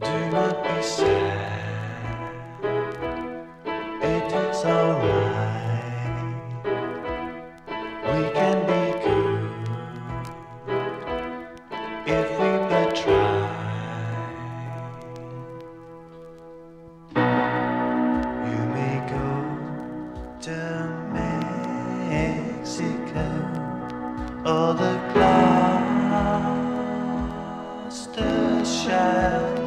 Do not be sad. It is alright. We can be good if we but try. You may go to Mexico or the Gloucestershire Hill.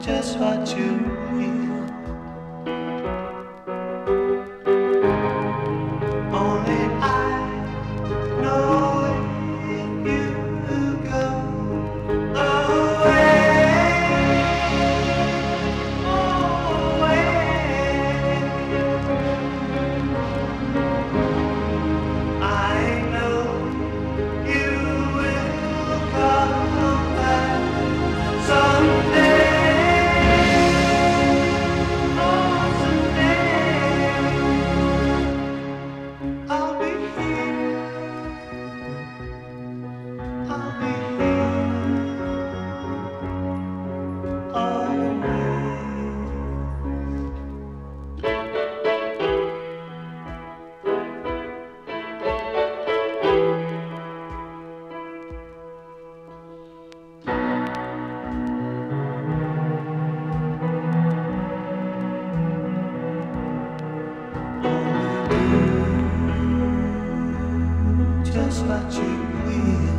Just what you will. You. wheel.